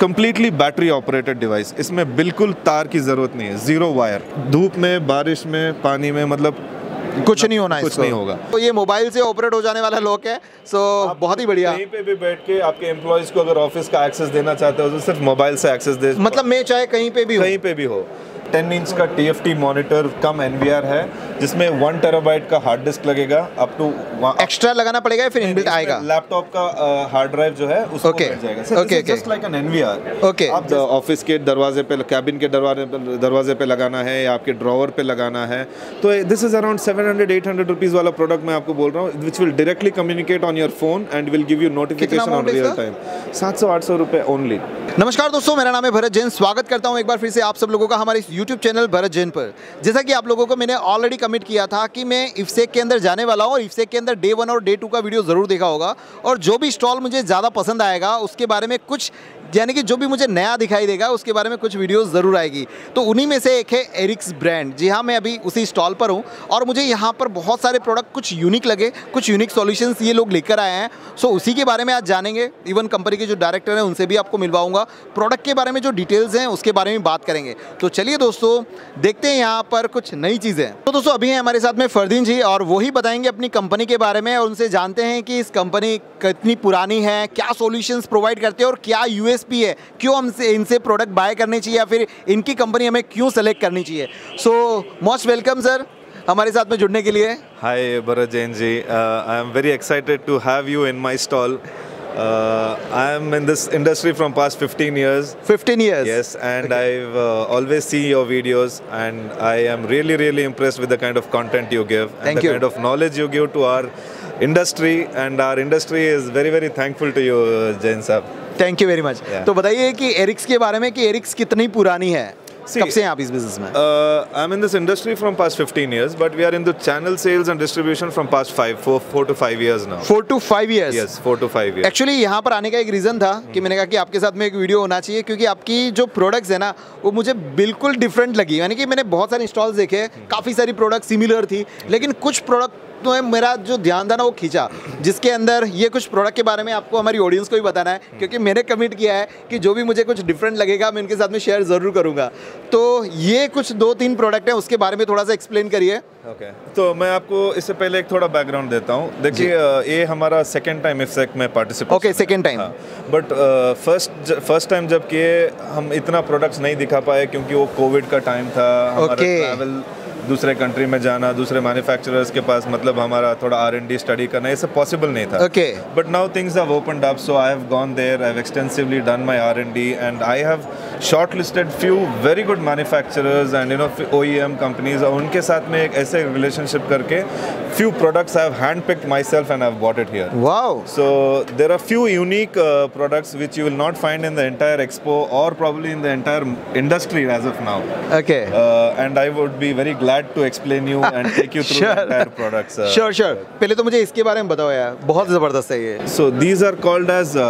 Completely battery operated device इसमें बिल्कुल तार की ज़रूरत नहीं है। ज़ीरो वायर धूप में बारिश में पानी में मतलब कुछ नहीं होना कुछ नहीं होगा। तो ये मोबाइल से ऑपरेट हो जाने वाला लॉक है। सो बहुत ही बढ़िया। कहीं पे भी बैठ के आपके एम्प्लॉयज़ को अगर ऑफ़िस का एक्सेस देना चाहते हो तो सिर्फ़ मोबाइल से एक्सेस दे मतलब मैं चाहे कहीं पे भी कहीं पे भी हो। 10 इंच का TFT मॉनिटर कम NVR है जिसमें वन टेराबाइट का हार्ड डिस्क लगेगा अप टू एक्स्ट्रा लगाना पड़ेगा फिर इनबिल्ट आएगा? लैपटॉप का हार्ड ड्राइव जो है उसको Okay. मिल जाएगा। Okay. Just like an NVR Okay. आप ऑफ़िस के दरवाजे पे कैबिन के दरवाजे पे दरवाजे पे लगाना है या आपके ड्रॉवर पे लगाना है। तो दिस इज़ अराउंड 700 800 रुपीस वाला प्रोडक्ट मैं आपको बोल रहा हूँ which will directly communicate on your phone and will give you notification on real time सात सौ आठ सौ रुपये ओनली नमस्कार दोस्तों मेरा नाम है भरत जैन। स्वागत करता हूँ एक बार फिर से आप सब लोगों का हमारे इस YouTube चैनल भरत जैन पर। जैसा कि आप लोगों को मैंने ऑलरेडी कमिट किया था कि मैं इफ्सेक के अंदर जाने वाला हूँ और इफ्सेक के अंदर डे वन और डे टू का वीडियो ज़रूर देखा होगा। और जो भी स्टॉल मुझे ज़्यादा पसंद आएगा, उसके बारे में कुछ यानी कि जो भी मुझे नया दिखाई देगा, उसके बारे में कुछ वीडियोस ज़रूर आएगी। तो उन्हीं में से एक है एरिक्स ब्रांड जी हाँ मैं अभी उसी स्टॉल पर हूँ और मुझे यहाँ पर बहुत सारे प्रोडक्ट कुछ यूनिक लगे, कुछ यूनिक सॉल्यूशंस ये लोग लेकर आए हैं। सो उसी के बारे में आज जानेंगे। इवन कंपनी के जो डायरेक्टर हैं, उनसे भी आपको मिलवाऊँगा। प्रोडक्ट के बारे में जो डिटेल्स हैं, उसके बारे में बात करेंगे। तो चलिए दोस्तों, देखते हैं यहाँ पर कुछ नई चीज़ें। तो दोस्तों, अभी हैं हमारे साथ में फरदीन जी और वही बताएँगे अपनी कंपनी के बारे में और उनसे जानते हैं कि इस कंपनी कितनी पुरानी है, क्या सॉल्यूशंस प्रोवाइड करते हैं और क्या यूएसपी है क्यों हम इनसे प्रोडक्ट बाय करनी चाहिए या फिर इनकी कंपनी हमें क्यों सेलेक्ट करनी चाहिए? सो मोस्ट वेलकम सर हमारे साथ में जुड़ने के लिए। Hi Bharat Jain ji I am very excited to have you in my stall I am in this industry from past 15 years 15 years yes and I always see your videos and I am really really impressed with the kind of content you give and the kind of knowledge you give to our industry and our industry is very very thankful to you Jain साहब thank you very much तो बताइए कि एरिक्स के बारे में कि एरिक्स कितनी पुरानी है? See, कब से हैं आप इस बिज़नेस में? Uh, I'm in this industry from past 15 years, but we are in the channel sales and distribution from past five, four, four to five years now. Four to five years Yes, four to five years. Actually यहाँ पर आने का एक reason था कि मैंने कहा कि आपके साथ में एक वीडियो होना चाहिए क्योंकि आपकी जो प्रोडक्ट्स है ना वो मुझे बिल्कुल डिफरेंट लगी। यानी कि मैंने बहुत सारे इंस्टॉल्स देखे काफ़ी सारी प्रोडक्ट सिमिलर थी लेकिन कुछ प्रोडक्ट तो है मेरा जो ध्यान था ना वो खींचा जिसके अंदर ये कुछ प्रोडक्ट के बारे में आपको हमारी ऑडियंस को भी बताना है क्योंकि मैंने कमिट किया है कि जो भी मुझे कुछ डिफरेंट लगेगा मैं उनके साथ में शेयर ज़रूर करूँगा। तो ये कुछ दो तीन प्रोडक्ट हैं उसके बारे में थोड़ा सा एक्सप्लेन करिए। ओके तो मैं आपको इससे पहले एक थोड़ा बैकग्राउंड देता हूँ। देखिए ये हमारा सेकेंड टाइम इफ्सेक में participate Okay, second time. But first first time जब किए हम इतना प्रोडक्ट्स नहीं दिखा पाए क्योंकि वो कोविड का टाइम था Okay. ट्रैवल दूसरे कंट्री में जाना दूसरे मैन्युफैक्चरर्स के पास मतलब हमारा थोड़ा आर एंड डी स्टडी करना ये सब पॉसिबल नहीं था। Okay but now things have open up so I have gone there I have extensively done my R and D and D and I have short listed few very good manufacturers and you know oh companies और उनके साथ में एक ऐसे relationship करके few products I have hand picked myself and I what it here wow so there are few unique products which you will not find in the entire expo और problem in the entire industry as of now okay and I would be very glad glad to explain you and take you through Sure. the entire products. uh, sure sure पहले तो मुझे इसके बारे में बताओ यार बहुत ज़बरदस्त है ये So these are called as uh,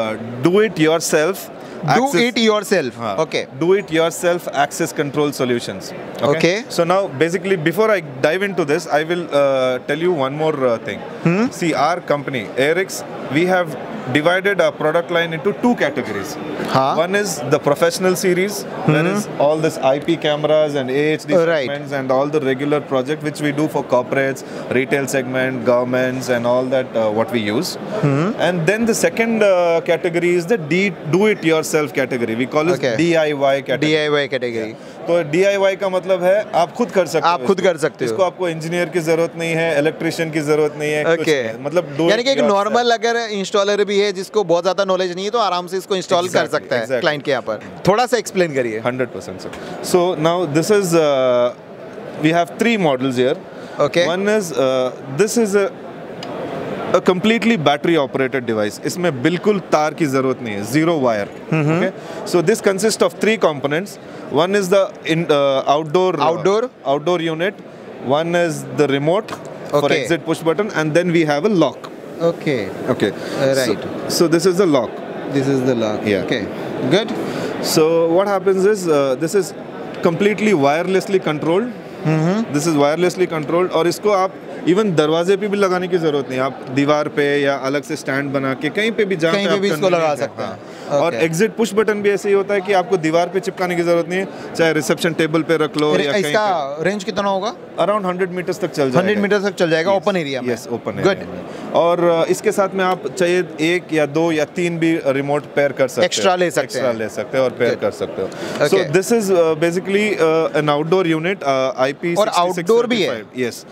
do it yourself. Do access- it yourself हाँ, okay Do it yourself access control solutions. Okay. So now, basically, before I dive into this, I will uh, tell you one more uh, thing. Hmm? See, our company, Eric's, we have divided our product line into two categories. Huh? One is the professional series, mm -hmm. there is all this IP cameras and AHD oh, segments and all the regular project which we do for corporates, retail segment, governments and all that uh, what we use. Mm -hmm. And then the second uh, category is the do-it-yourself category. We call it okay. DIY category. DIY category. Yeah. तो DIY का मतलब है आप खुद कर सकते आप खुद कर सकते हो। इसको आपको इंजीनियर की ज़रूरत नहीं है इलेक्ट्रिशियन की ज़रूरत नहीं है ओके मतलब यानी कि एक नॉर्मल अगर इंस्टॉलर भी है जिसको बहुत ज़्यादा नॉलेज नहीं है तो आराम से इसको इंस्टॉल कर Exactly, सकता है क्लाइंट के यहाँ पर थोड़ा सा एक्सप्लेन करिए 100% sir. So now this is uh, we have three models here. Okay. One is uh, this is a a completely battery operated device. इसमें बिल्कुल तार की जरूरत नहीं है zero wire. Okay. So this consists of three components. One is the in, uh, outdoor Outdoor? outdoor unit. One is the remote for Okay. exit push button, and then we have a lock. Okay Okay. right. So, so this is the lock. This is the lock Yeah. Okay good So what happens is uh, this is completely wirelessly controlled. This is wirelessly controlled और इसको आप even दरवाजे पे भी लगाने की ज़रूरत नहीं। आप दीवार पे या अलग से स्टैंड बना के कहीं पे भी जा कहीं पे पे भी इसको लगा सकते हैं। Okay. और एग्जिट पुश बटन भी ऐसे ही होता है कि आपको दीवार पे चिपकाने की ज़रूरत नहीं है चाहे रिसेप्शन टेबल पे रख लो या कहीं इसका रेंज कितना होगा? अराउंड हंड्रेड मीटर तक चल जाएगा। 100 मीटर तक चल जाएगा ओपन एरिया में। यस ओपन गुड और इसके साथ में आप चाहिए एक या दो या तीन भी रिमोट पेयर कर सकते एक्स्ट्रा ले सकते एक्स्ट्रा हैं। ले सकते हैं और पेयर कर सकते हो। So this is basically an outdoor unit IP और आउटडोर भी है? यस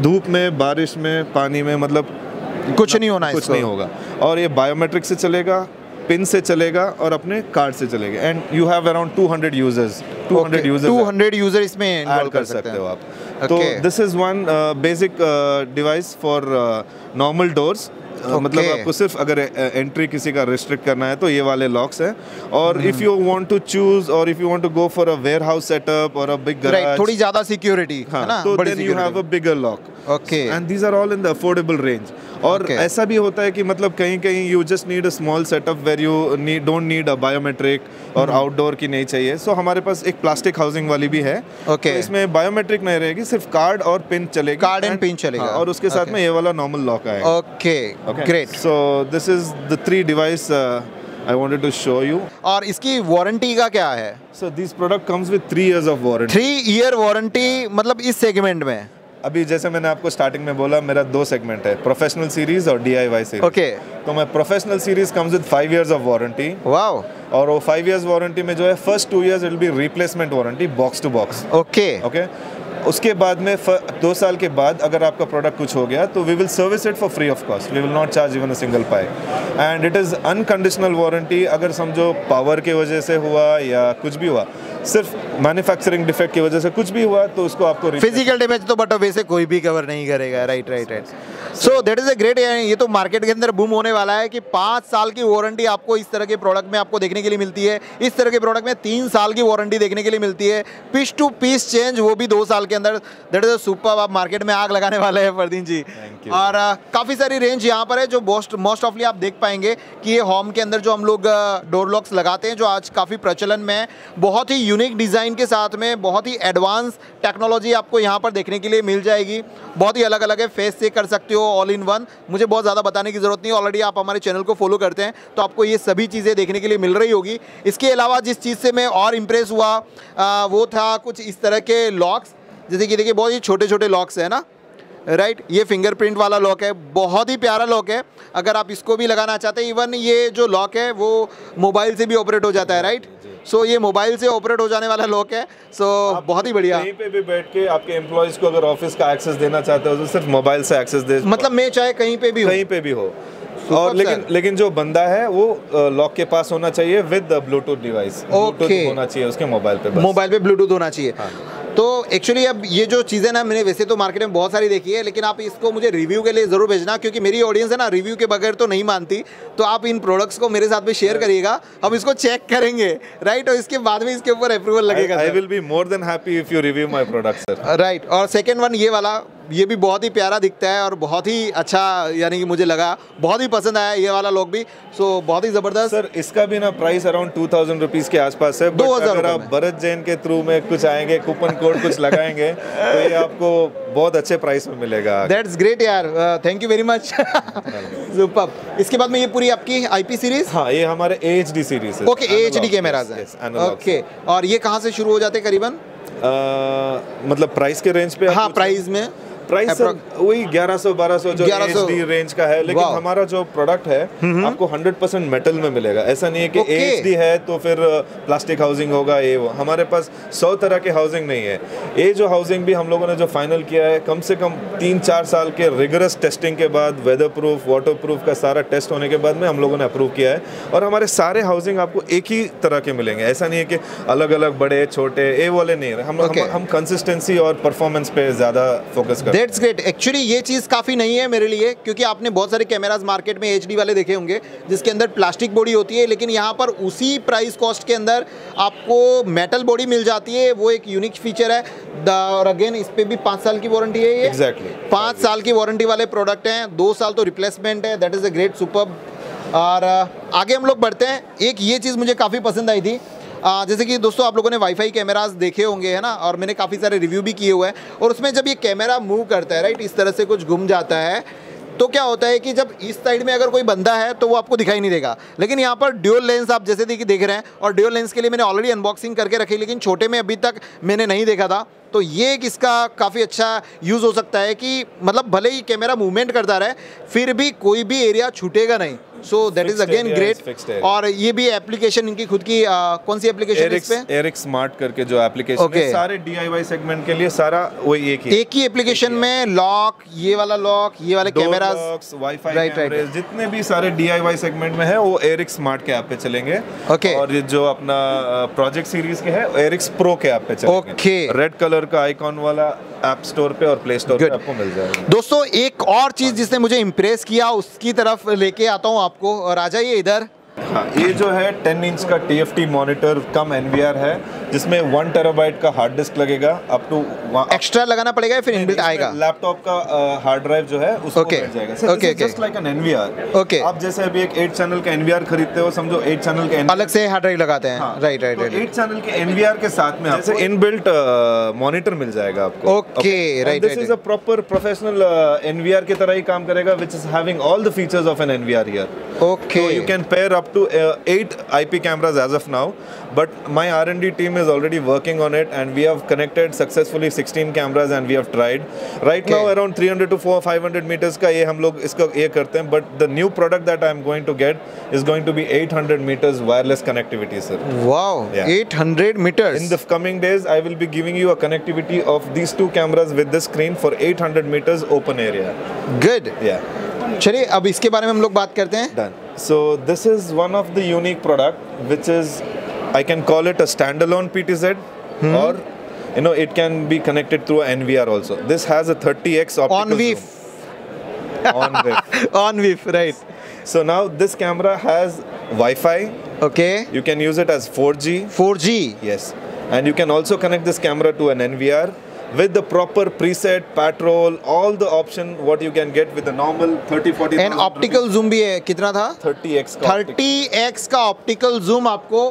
धूप में बारिश में पानी में मतलब कुछ नहीं होना कुछ नहीं होगा। और ये बायोमेट्रिक से चलेगा पिन से चलेगा और अपने कार्ड से चलेगा। And you have around 200 users 200 users 200 user इसमें ऐड कर सकते हो आप। तो this is one basic device for normal doors Okay. मतलब आपको सिर्फ़ अगर एंट्री किसी का रिस्ट्रिक्ट करना है तो ये वाले लॉक्स हैं। और if you want to choose और if you want to go for a warehouse setup और अ बिग गैराज थोड़ी ज़्यादा सिक्योरिटी है ना? तो then you have a bigger lock Okay. And these are all in the affordable range और Okay. ऐसा भी होता है कि मतलब कहीं कहीं you just need a small setup where you need don't need a biometric Hmm. और आउटडोर की नहीं चाहिए सो so, हमारे पास एक प्लास्टिक हाउसिंग वाली भी है Okay. तो इसमें बायोमेट्रिक नहीं रहेगी सिर्फ़ कार्ड और पिन चलेगी Card and pin चलेगा. हाँ, और उसके साथ Okay. में ये वाला नॉर्मल लॉक आएगा okay great so this is the three device I wanted to show you और इसकी वारंटी का क्या है so this product comes with three years of warranty three year warranty मतलब इस सेगमेंट में अभी जैसे मैंने आपको स्टार्टिंग में बोला मेरा दो सेगमेंट है प्रोफेशनल सीरीज़ और D I Y series okay तो मैं professional series comes with five years of warranty wow और वो फाइव ईयर्स वारंटी में जो है first two years it be replacement warranty box to box okay okay उसके बाद में फ- दो साल के बाद अगर आपका प्रोडक्ट कुछ हो गया तो we will service it for free of cost we will not charge even a single pie and it is unconditional warranty अगर समझो पावर के वजह से हुआ या कुछ भी हुआ सिर्फ़ मैन्युफैक्चरिंग डिफेक्ट की वजह से कुछ भी हुआ तो उसको आपको फ़िज़िकल डैमेज तो बट वैसे कोई भी कवर नहीं करेगा. Right right right so that is a great ये तो मार्केट के अंदर बूम होने वाला है कि पाँच साल की वारंटी आपको इस तरह के प्रोडक्ट में आपको देखने के लिए मिलती है। इस तरह के प्रोडक्ट में तीन साल की वारंटी देखने के लिए मिलती है। पीस टू पीस चेंज वो भी दो साल के अंदर। दैट इज़ सुपर आप मार्केट में आग लगाने वाले हैं फरदीन जी। और uh, काफ़ी सारी रेंज यहाँ पर है जो मोस्ट मोस्ट ऑफली आप देख पाएँगे कि ये होम के अंदर जो हम लोग डोर लॉक्स लगाते हैं जो आज काफ़ी प्रचलन में है बहुत ही यूनिक डिज़ाइन के साथ में बहुत ही एडवांस टेक्नोलॉजी आपको यहाँ पर देखने के लिए मिल जाएगी। बहुत ही अलग अलग है फेस से कर सकते हो ऑल इन वन मुझे बहुत ज़्यादा बताने की ज़रूरत नहीं ऑलरेडी आप हमारे चैनल को फॉलो करते हैं तो आपको ये सभी चीज़ें देखने के लिए मिल रही होगी। इसके अलावा जिस चीज़ से मैं और इम्प्रेस हुआ आ, वो था कुछ इस तरह के लॉक्स जैसे कि देखिए बहुत ही छोटे छोटे लॉक्स हैं ना। राइट ये फिंगरप्रिंट वाला लॉक है। बहुत ही प्यारा लॉक है। अगर आप इसको भी लगाना चाहते हैं इवन ये जो लॉक है वो मोबाइल से भी ऑपरेट हो जाता है राइट सो ये मोबाइल से ऑपरेट हो जाने वाला लॉक है। सो बहुत ही बढ़िया। कहीं पे भी बैठ के आपके एम्प्लॉयज़ को अगर ऑफ़िस का एक्सेस देना चाहते हो तो सिर्फ़ मोबाइल से एक्सेस दे मतलब मैं चाहे कहीं पे भी कहीं पे भी हो। और लेकिन लेकिन जो बंदा है वो लॉक के पास होना चाहिए विद ब्लूटूथ डिवाइस Okay. होना चाहिए उसके मोबाइल पे मोबाइल पे ब्लूटूथ होना चाहिए। हाँ। तो एक्चुअली अब ये जो चीज़ें ना मैंने वैसे तो मार्केट में बहुत सारी देखी है लेकिन आप इसको मुझे रिव्यू के लिए ज़रूर भेजना क्योंकि मेरी ऑडियंस है ना रिव्यू के बगैर तो नहीं मानती। तो आप इन प्रोडक्ट्स को मेरे साथ में शेयर करिएगा हम इसको चेक करेंगे राइट और इसके बाद में इसके ऊपर अप्रूवल लगेगा I will be more than happy if you review my product sir right और सेकेंड वन ये वाला ये भी बहुत ही प्यारा दिखता है और बहुत ही अच्छा यानी कि मुझे लगा। बहुत ही पसंद आया ये वाला लोग भी। सो बहुत ही ज़बरदस्त। सर इसका भी ना price around two thousand rupees के आसपास है बट 2000 अगर रुपए आप भरत जैन के थ्रू में कुछ आएँगे कूपन कोड कुछ लगाएँगे तो ये आपको बहुत अच्छे प्राइस में मिलेगा। दैट्स ग्रेट यार। Thank you very much super इसके बाद में ये पूरी आपकी आईपी सीरीज़ हाँ ये हमारे एच डी सीरीज़ है। ओके एच डी कैमराज है। ओके और ये कहाँ से शुरू हो जाते हैं करीबन? मतलब प्राइस के रेंज पे हाँ प्राइस में। प्राइस सर वही 1100 1200 जो 1100 एचडी रेंज का है लेकिन हमारा जो प्रोडक्ट है आपको 100% मेटल में मिलेगा। ऐसा नहीं है कि Okay. एचडी है तो फिर प्लास्टिक हाउसिंग होगा ये वो। हमारे पास सौ तरह के हाउसिंग नहीं है। ये जो हाउसिंग भी हम लोगों ने जो फाइनल किया है कम से कम तीन चार साल के रिगरस टेस्टिंग के बाद वेदर प्रूफ वाटर प्रूफ का सारा टेस्ट होने के बाद में हम लोगों ने अप्रूव किया है। और हमारे सारे हाउसिंग आपको एक ही तरह के मिलेंगे। ऐसा नहीं है कि अलग अलग बड़े छोटे ए वाले नहीं हम Okay. हम, हम कंसिस्टेंसी और परफॉर्मेंस पे ज़्यादा फोकस करते हैं। दैट्स ग्रेट एक्चुअली ये चीज़ काफ़ी नहीं है मेरे लिए क्योंकि आपने बहुत सारे कैमराज मार्केट में एचडी वाले देखे होंगे जिसके अंदर प्लास्टिक बॉडी होती है लेकिन यहाँ पर उसी प्राइस कॉस्ट के अंदर आपको मेटल बॉडी मिल जाती है। वो एक यूनिक फीचर है। और अगेन इस पे भी पाँच साल की वारंटी है ये। Exactly. पाँच साल की वारंटी वाले प्रोडक्ट हैं। दो साल तो रिप्लेसमेंट है। That is a great super और आगे हम लोग बढ़ते हैं। एक ये चीज़ मुझे काफ़ी पसंद आई थी। आ, जैसे कि दोस्तों आप लोगों ने वाईफाई कैमराज देखे होंगे है ना? और मैंने काफ़ी सारे रिव्यू भी किए हुए हैं। और उसमें जब ये कैमरा मूव करता है राइट इस तरह से कुछ घूम जाता है तो क्या होता है कि जब इस साइड में अगर कोई बंदा है तो वो आपको दिखाई नहीं देगा। लेकिन यहाँ पर ड्यूल लेंस आप जैसे देखिए देख रहे हैं और ड्यूल लेंस के लिए मैंने ऑलरेडी अनबॉक्सिंग करके रखी लेकिन छोटे में अभी तक मैंने नहीं देखा था। तो ये एक इसका काफ़ी अच्छा यूज़ हो सकता है कि मतलब भले ही कैमरा मूवमेंट करता रहे फिर भी कोई भी एरिया छूटेगा नहीं। So that is again great और ये भी एप्लीकेशन इनकी खुद की आ, कौन सी एप्लीकेशन है इस पे? एरिक्स स्मार्ट करके जो एप्लीकेशन Okay. है सारे डीआईवाई सेगमेंट के लिए सारा वही एक ही एक ही एप्लीकेशन में लॉक ये वाला लॉक ये वाले कैमरास वाईफाई right, कैमरे जितने भी सारे डीआईवाई सेगमेंट में है वो एरिक्स स्मार्ट के ऐप पे चलेंगे। Okay. और ये जो अपना प्रोजेक्ट सीरीज़ के है एरिक्स प्रो के ऐप पे चलेंगे। Okay. रेड कलर का आइकॉन वाला ऐप स्टोर पे और प्ले स्टोर पे आपको मिल जाएगा। दोस्तों एक और चीज़ जिसने मुझे इम्प्रेस किया उसकी तरफ़ लेके आता हूँ आपको। और आ जाइए इधर। हाँ ये जो है 10 इंच का TFT मॉनिटर कम एनवीआर है जिसमें वन टेराबाइट का हार्ड डिस्क लगेगा अप टू एक्स्ट्रा लगाना पड़ेगा या फिर इनबिल्ट आएगा? लैपटॉप का हार्ड ड्राइव जो है उसको Okay. बैठ जाएगा। Okay, okay. Just like an NVR Okay. आप जैसे अभी एक 8 चैनल का एनवीआर खरीदते हो समझो 8 चैनल का NVR अलग से हार्ड ड्राइव लगाते हैं। हाँ, right right right eight channel के एनवीआर के साथ में जैसे इनबिल्ट मॉनिटर मिल जाएगा आपको। Okay, right, this is a proper professional NVR की तरह ही काम करेगा which is having all the features of an NVR here okay So you can pair up to uh, eight IP cameras as of now, but my R&D team is already working on it, and we have connected successfully 16 cameras, and we have tried. Right now, Okay. around 300 to 4 500 meters का ये हम लोग इसका ये करते हैं, but the new product that I'm going to get is going to be 800 meters wireless connectivity, sir. Wow Yeah. 800 meters In the coming days, I will be giving you a connectivity of these two cameras with this screen for 800 meters open area. Good Yeah. चलिए अब इसके बारे में हम लोग बात करते हैं। So this is one of the unique product which is I can call it a stand alone P T Z और you know it can be connected through N V R also this has thirty X on V on WiFi right so now this camera has WiFi okay you can use it as four G four G yes and you can also connect this camera to N N V R with the proper preset, patrol, all the option what you can get with the normal 30 40 and optical zoom भी है कितना था 30x का 30x का optical zoom आपको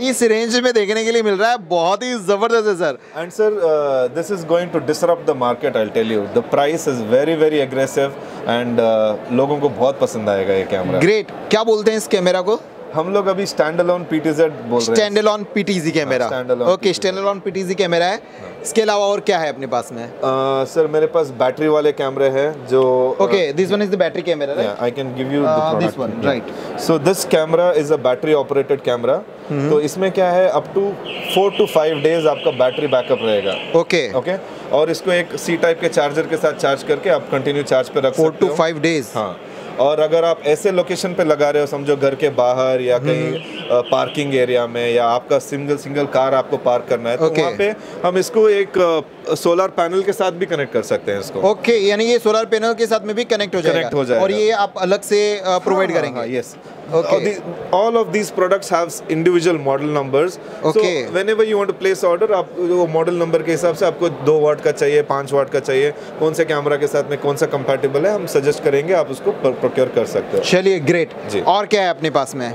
इस range में देखने के लिए मिल रहा है बहुत ही ज़बरदस्त है sir And sir, uh, this is going to disrupt the market. I'll tell you. The price is very very aggressive, uh, लोगों को बहुत पसंद आएगा ये कैमरा. ग्रेट क्या बोलते हैं इस कैमरा को हम लोग अभी स्टैंड PTZ बोल रहे हैं. स्टैंड ऑन पीटीजी कैमरा हाँ, okay. Stand on PTZ camera है इसके अलावा और क्या है अपने पास में सर मेरे पास बैटरी वाले कैमरे हैं जो okay this one is the battery camera right Uh, the product. this one, Yeah. right. So this camera is a battery operated camera. तो इसमें क्या है up to four to five days आपका बैटरी बैकअप रहेगा okay okay और इसको एक सी type के चार्जर के साथ चार्ज करके आप कंटिन्यू चार्ज पे रख फोर टू फाइव डेज़ हाँ और अगर आप ऐसे लोकेशन पे लगा रहे हो समझो घर के बाहर या कहीं पार्किंग एरिया में या आपका सिंगल सिंगल कार आपको पार्क करना है तो Okay. वहाँ पे हम इसको एक सोलर पैनल के साथ भी कनेक्ट कर सकते हैं इसको ओके okay, यानी ये सोलर पैनल के साथ में भी कनेक्ट हो जाएगा Connect हो जाएगा। और ये आप अलग से प्रोवाइड हाँ, करेंगे हाँ, yes. Okay. All, the, all of these products have individual model numbers. Okay. So whenever you want to place order, आप वो मॉडल नंबर के हिसाब से आपको दो वाट का चाहिए पाँच वाट का चाहिए कौन से कैमरा के साथ में कौन सा कंपैटिबल है हम सजेस्ट करेंगे आप उसको प्रोक्योर कर सकते हो चलिए ग्रेट जी। और क्या है अपने पास में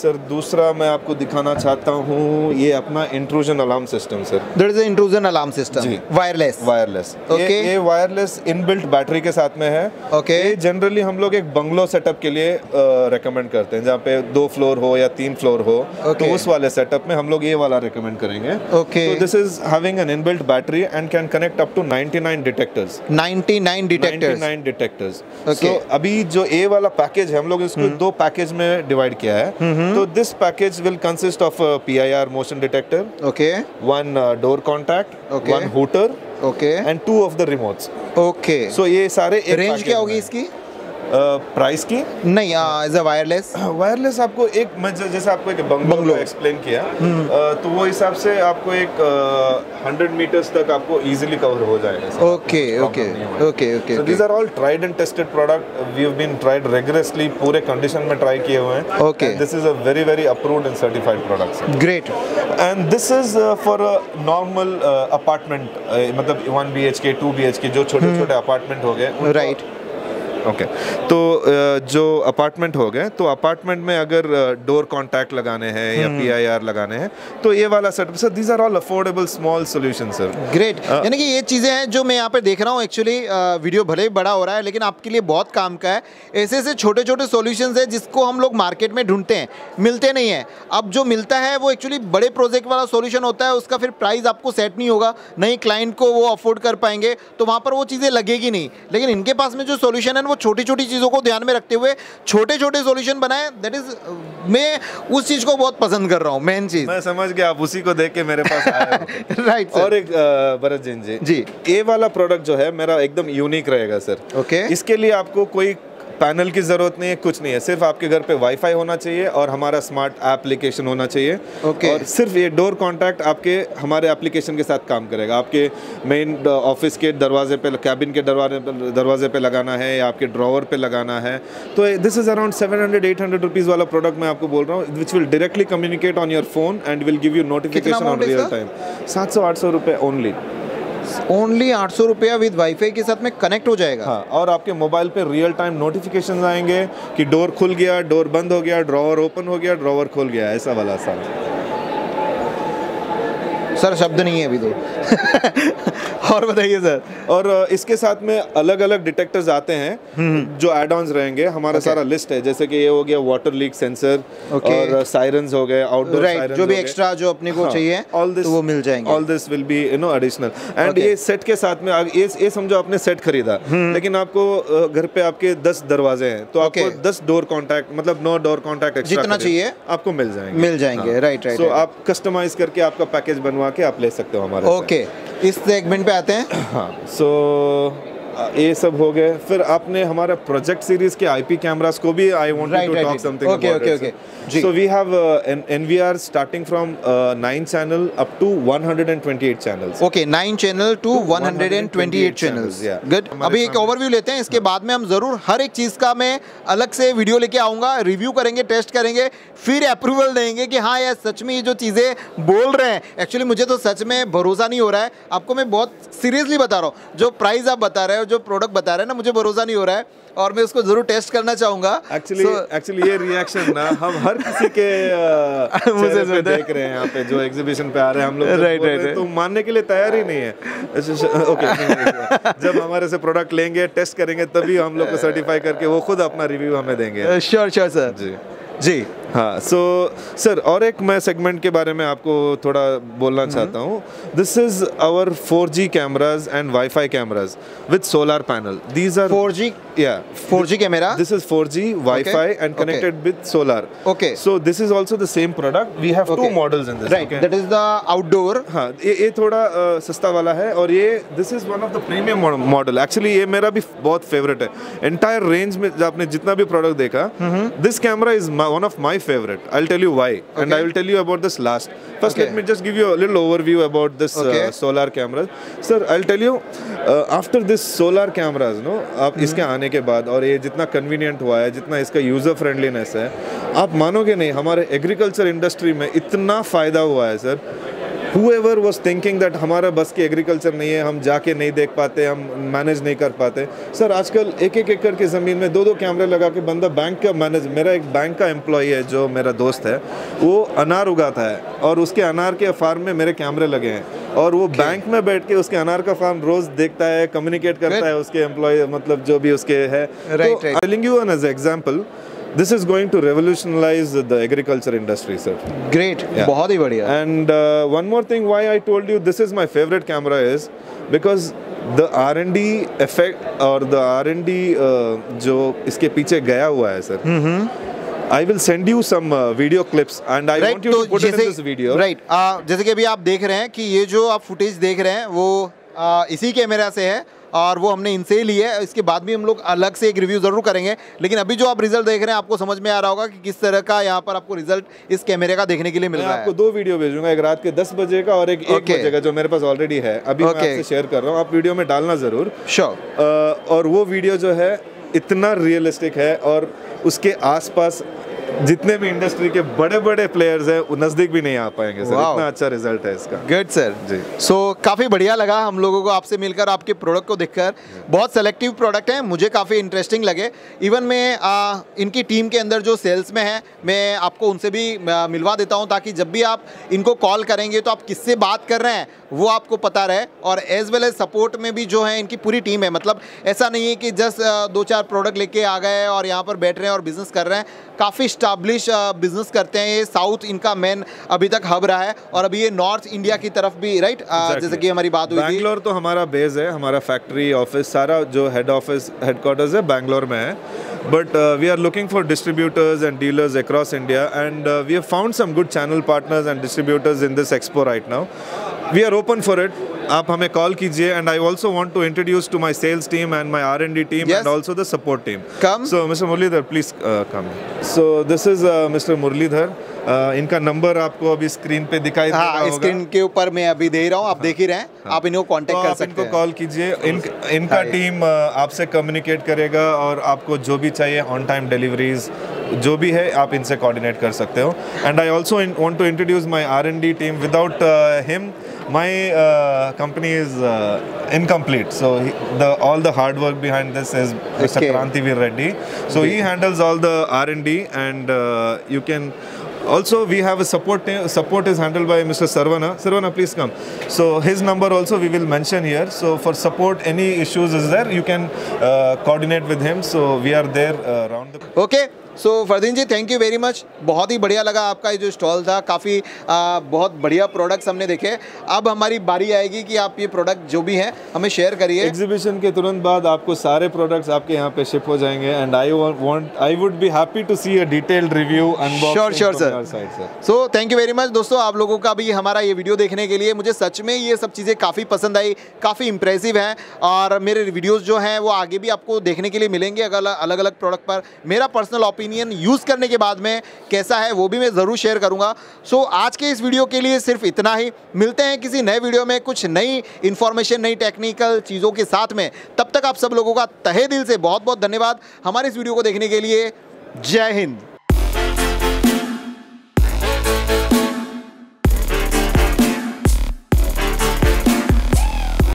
सर दूसरा मैं आपको दिखाना चाहता हूँ ये अपना intrusion alarm system sir there is intrusion alarm system ji. Wireless wireless Okay. ये वायरलेस इनबिल्ट बैटरी के साथ में है। Okay. ये जनरली हम लोग एक बंगलो सेटअप के लिए रेकमेंड करते हैं जहाँ पे दो फ्लोर हो या तीन फ्लोर हो। Okay. तो उस वाले सेटअप में हम लोग ये वाला रेकमेंड करेंगे. तो this is having an inbuilt battery and can connect up to 99 detectors 99 detectors 99 detectors so अभी जो ए वाला पैकेज है हम लोग इसको दो पैकेज में डिवाइड किया है। तो this package will consist of P I R motion detector okay one door contact. One hooter okay and two of the remotes okay so ये सारे रेंज क्या होगी इसकी। प्राइस की? नहीं एज अ वायरलेस वायरलेस आपको एक जैसे आपको एक बंगलो एक्सप्लेन किया तो वो हिसाब से आपको एक हंड्रेड मीटर्स तक आपको इजीली कवर हो जाएगा पूरे कंडीशन में ट्राई किए हुए this is a very very approved and certified product great and this is for normal apartment मतलब one B H K two B H K जो छोटे छोटे अपार्टमेंट हो गए राइट. ओके तो जो अपार्टमेंट हो गए तो अपार्टमेंट में अगर डोर कॉन्टैक्ट लगाने हैं या हम्म। पी लगाने हैं तो ये वाला setup sir these are all affordable small solution sir great यानी कि ये चीज़ें हैं जो मैं यहाँ पे देख रहा हूँ एक्चुअली वीडियो भले ही बड़ा हो रहा है लेकिन आपके लिए बहुत काम का है। ऐसे ऐसे छोटे छोटे सोल्यूशन है जिसको हम लोग मार्केट में ढूंढते हैं मिलते नहीं है। अब जो मिलता है वो एक्चुअली बड़े प्रोजेक्ट वाला सोल्यूशन होता है उसका फिर प्राइस आपको सेट नहीं होगा नहीं क्लाइंट को वो अफोर्ड कर पाएँगे तो वहाँ पर वो चीज़ें लगेगी नहीं। लेकिन इनके पास में जो सोल्यूशन है वो छोटी छोटी चीज़ों को ध्यान में रखते हुए छोटे छोटे सोल्यूशन बनाए दैट इज़ मैं उस चीज़ को बहुत पसंद कर रहा हूँ मेन चीज़ मैं समझ गया आप उसी को देख के मेरे पास। राइट और एक भरत जैन जी जी। ये वाला प्रोडक्ट जो है मेरा एकदम यूनिक रहेगा सर ओके। इसके लिए आपको कोई पैनल की ज़रूरत नहीं है कुछ नहीं है। सिर्फ़ आपके घर पे वाईफाई होना चाहिए और हमारा स्मार्ट एप्लीकेशन होना चाहिए। ओके। और सिर्फ़ ये डोर कॉन्टैक्ट आपके हमारे एप्लीकेशन के साथ काम करेगा। आपके मेन ऑफ़िस के दरवाजे पे कैबिन के दरवाजे दरवाजे पे लगाना है या आपके ड्रॉवर पे लगाना है। तो this is around seven hundred eight hundred rupees वाला प्रोडक्ट मैं आपको बोल रहा हूँ which will directly communicate on your phone and will give you notification on real time सात सौ आठ सौ रुपये ओनली ओनली आठ सौ रुपया विद वाईफाई के साथ में कनेक्ट हो जाएगा। हाँ और आपके मोबाइल पे रियल टाइम नोटिफिकेशन आएँगे कि डोर खुल गया डोर बंद हो गया ड्रॉवर ओपन हो गया ड्रॉवर खुल गया, ऐसा वाला सा सर शब्द नहीं है अभी तो। और बताइए सर। और इसके साथ में अलग अलग डिटेक्टर्स आते हैं जो एड ऑन्स रहेंगे। हमारा okay. सारा लिस्ट है जैसे कि ये हो गया वाटर लीक सेंसर Okay. और सायरन्स हो गए आउटडोर राइट जो भी एक्स्ट्रा जो अपने को हाँ, चाहिए ऑल दिस तो वो मिल जाएँगे। All this will be you know additional and ये सेट के साथ में ये ये समझो आपने सेट खरीदा। लेकिन आपको घर पे आपके 10 दरवाजे हैं तो आपको दस डोर कांटेक्ट मतलब नो डोर एक्स्ट्रा जितना चाहिए, आपको मिल जाएँगे। मिल जाएँगे, राइट राइट सो right. आप कस्टमाइज करके आपका पैकेज बनवा के आप ले सकते हो हमारे। ओके इस सेगमेंट पे आते हैं हाँ सो ये सब हो गए। फिर आपने हमारा प्रोजेक्ट सीरीज़ के आईपी कैमरास को भी I want to talk something okay, okay. Ji. So we have NVR starting from 9 channel up to 128 channels okay nine channel to 128 128 channels. Good अभी एक ओवरव्यू लेते हैं इसके बाद में हम ज़रूर हर एक चीज़ का मैं अलग से वीडियो लेके आऊँगा रिव्यू करेंगे टेस्ट करेंगे फिर अप्रूवल देंगे कि हाँ यार सच में ये जो चीज़ें बोल रहे हैं एक्चुअली मुझे तो सच में भरोसा नहीं हो रहा है। आपको मैं बहुत सीरियसली बता रहा हूँ। जो प्राइस आप बता रहे हो जो प्रोडक्ट बता रहे हैं ना मुझे भरोसा नहीं हो रहा है और मैं उसको ज़रूर टेस्ट करना चाहूँगा। एक्चुअली So- ये रिएक्शन ना हम हर किसी के मुझे पे देख रहे हैं यहाँ पे जो एग्जीबिशन पे आ रहे हैं हम लोग। हैं, right. तो मानने के लिए तैयार ही नहीं है। ओके जब हमारे से प्रोडक्ट लेंगे टेस्ट करेंगे तभी हम लोग को सर्टिफाई करके वो खुद अपना रिव्यू हमें देंगे। श्योर श्योर सर जी। जी हाँ सो सर और एक मैं सेगमेंट के बारे में आपको थोड़ा बोलना चाहता हूँ। This is our 4G cameras and WiFi cameras with solar panel these are 4G या 4G camera This is 4G Wi-Fi Okay. and connected with solar. Okay. So this is also the same product. We have two Okay. models in right that is the outdoor हाँ ये ये थोड़ा अ, सस्ता वाला है और ये this is one of the premium model actually ये मेरा भी बहुत फेवरेट है। एंटायर रेंज में आपने जितना भी प्रोडक्ट देखा this camera is one of my favourite I will tell you why and I will tell you about this last first let Okay. Me just give you a little overview about this Okay. Solar cameras sir I will tell you after this solar cameras no आप इसके आने के बाद और ये जितना convenient हुआ है जितना इसका यूज़र फ्रेंडलीनेस है आप मानोगे नहीं हमारे एग्रीकल्चर इंडस्ट्री में इतना फ़ायदा हुआ है sir whoever was thinking that हमारा बस की एग्रीकल्चर नहीं है हम जाके नहीं देख पाते हम मैनेज नहीं कर पाते सर आजकल एक एक एकड़ की ज़मीन में दो दो कैमरे लगा के बंदा बैंक का मैनेज मेरा एक बैंक का एम्प्लॉय है जो मेरा दोस्त है वो अनार उगाता है और उसके अनार के फार्म में मेरे कैमरे लगे हैं और वो okay. बैंक में बैठ के उसके अनार का फार्म रोज देखता है कम्युनिकेट करता Good. है उसके एम्प्लॉय मतलब जो भी उसके है Right, right. Telling you an as example this is going to revolutionalize the agriculture industry sir great Yeah. बहुत ही बढ़िया And uh, one more thing, why I told you this is my favorite camera is because the R&D effect or the R&D uh, जो इसके पीछे गया हुआ है sir I will send you some uh, video clips and I want you to put it in this video. Right जैसे कि अभी आप देख रहे हैं कि ये जो आप फुटेज देख रहे हैं वो आ, इसी कैमरा से है और वो हमने इनसे ही लिए है। इसके बाद भी हम लोग अलग से एक रिव्यू ज़रूर करेंगे। लेकिन अभी जो आप रिज़ल्ट देख रहे हैं आपको समझ में आ रहा होगा कि किस तरह का यहाँ पर आपको रिज़ल्ट इस कैमरे का देखने के लिए मिल मैं रहा आपको दो वीडियो भेजूँगा एक रात के 10 बजे का और एक एक Okay. बजे का जो मेरे पास ऑलरेडी है। अभी मैं Okay. आपसे शेयर कर रहा हूँ आप वीडियो में डालना ज़रूर। श्योर और वो वीडियो जो है इतना रियलिस्टिक है और उसके आसपास जितने भी इंडस्ट्री के बड़े बड़े प्लेयर्स हैं वो नज़दीक भी नहीं आ पाएँगे सर इतना अच्छा रिज़ल्ट है इसका. गुड सर जी। सो so, काफ़ी बढ़िया लगा हम लोगों को आपसे मिलकर आपके प्रोडक्ट को देखकर. बहुत सेलेक्टिव प्रोडक्ट हैं मुझे काफ़ी इंटरेस्टिंग लगे. इवन मैं आ, इनकी टीम के अंदर जो सेल्स में है मैं आपको उनसे भी मिलवा देता हूँ ताकि जब भी आप इनको कॉल करेंगे तो आप किससे बात कर रहे हैं वो आपको पता रहे. और एज वेल एज सपोर्ट में भी जो है इनकी पूरी टीम है. मतलब ऐसा नहीं है कि जस्ट दो चार प्रोडक्ट लेके आ गए और यहाँ पर बैठ रहे हैं और बिज़नेस कर रहे हैं. काफ़ी स्टाब्लिश बिज़नेस करते हैं ये साउथ इनका मेन अभी तक हब रहा है और अभी ये नॉर्थ इंडिया की तरफ़ भी राइट जैसे कि हमारी बात हुई बैंगलोर तो हमारा बेस है हमारा फैक्ट्री ऑफ़िस सारा जो हेड ऑफ़िस हेडक्वार्टर्स है बैंगलोर में है। But we are looking for distributors and dealers across India and we have found some good channel partners and distributors in this expo right now we are open for it आप हमें call कीजिए and I also want to introduce to my sales team and my R and D team. And also the support team Come. So, Mr. Muralidhar, please uh, come. So, this is uh, Mr. Muralidhar. Uh, इनका number आपको अभी screen पे दिखाई दे रहा हाँ होगा screen के ऊपर मैं अभी दे रहा हूँ आप देख ही रहे हैं आप इनको तो कांटेक्ट कर आप सकते इनको हैं कॉल कीजिए इन, इनका हाँ। टीम आपसे कम्युनिकेट करेगा और आपको जो भी चाहिए ऑन टाइम डिलीवरीज जो भी है आप इनसे कोऑर्डिनेट कर सकते हो. And I also want to introduce my R and D team without him my company is incomplete so the all the hard work behind this is Krantiveer Reddy so he handles all the R and D and you can also we have a support support is handled by Mr. Sarvana. Sarvana please come. So his number also we will mention here. So for support any issues is there you can uh, coordinate with him. So we are there uh, around the okay so so, Fardeen ji thank you very much बहुत ही बढ़िया लगा आपका ये जो stall था। काफ़ी बहुत बढ़िया प्रोडक्ट्स हमने देखे। अब हमारी बारी आएगी कि आप ये प्रोडक्ट जो भी हैं हमें शेयर करिए। एग्जीबिशन के तुरंत बाद आपको सारे प्रोडक्ट्स आपके यहाँ पे शिप हो जाएँगे। And I want I would be happy to see a detailed review sir. Side sir so thank you very much दोस्तों आप लोगों का भी हमारा ये वीडियो देखने के लिए मुझे सच में ये सब चीज़ें काफ़ी पसंद आई काफ़ी इंप्रेसिव हैं। और मेरे वीडियोज़ जो हैं वो आगे भी आपको देखने के लिए मिलेंगे अलग अलग प्रोडक्ट पर। मेरा पर्सनल ओपिनियन यूज़ करने के बाद में कैसा है वो भी मैं ज़रूर शेयर करूँगा। सो so, आज के इस वीडियो के लिए सिर्फ़ इतना ही। मिलते हैं किसी नए वीडियो में कुछ नई इन्फॉर्मेशन नई टेक्निकल चीज़ों के साथ में। तब तक आप सब लोगों का तहे दिल से बहुत बहुत धन्यवाद। हमारे इस वीडियो को देखने के लिए जय हिंद।